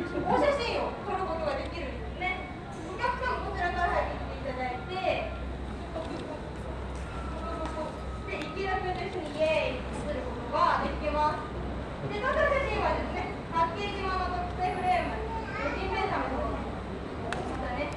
お写真を撮ることができるんですね。お客さんもこちらから入ってきていただいてで池田君と一緒にイエーイってすることができますで撮った写真はですねパッケージ島の特製フレームジンサムのものまたね